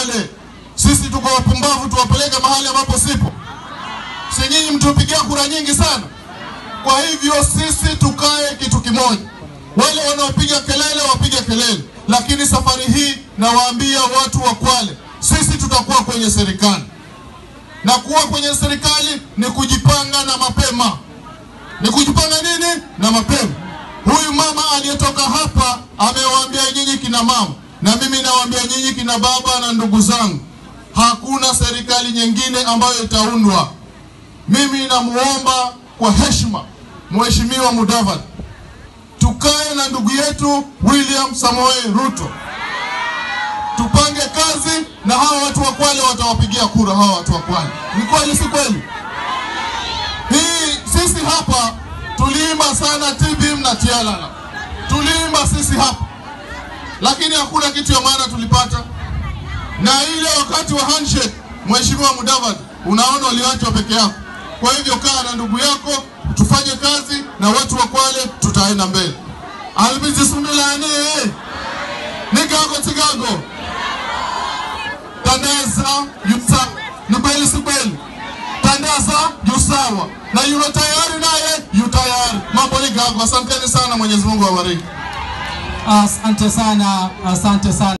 Kwale. Sisi tuko wapumbavu tuwapeleke mahali ambapo sipo? Si nyinyi mtupigia kura nyingi sana? Kwa hivyo sisi tukae kitu kimoja. Wale wanaopiga kelele wapige kelele, lakini safari hii nawaambia watu wa Kwale, sisi tutakuwa kwenye serikali, na kuwa kwenye serikali ni kujipanga na mapema. Ni kujipanga nini na mapema. Huyu mama aliyetoka hapa amewaambia nyinyi kina mama, na mimi nawaambia nyinyi kina baba na ndugu zangu, hakuna serikali nyingine ambayo itaundwa. Mimi namuomba kwa heshima Mheshimiwa Mudavadi, tukae na ndugu yetu William Samoei Ruto, tupange kazi na hawa watu wa Kwale watawapigia kura. Hawa watu wa Kwale, ni kweli si kweli? Hii sisi hapa tuliimba sana TBM na Tialala, tuliimba sisi hapa, lakini hakuna kitu ya maana tulipata. Na ile wakati wa handshake, Mheshimiwa Mudavadi, unaona uliachwa peke yako. Kwa hivyo kaa na ndugu yako, tufanye kazi na watu wa Kwale, tutaenda mbele. albizisumilani nigako tigago tandaza yusa nubeli sibeli tandasa? Yusawa na yuno tayari naye yu tayari. Mambo ni gago. Asanteni sana, Mwenyezi Mungu awabariki. Asante sana, asante sana.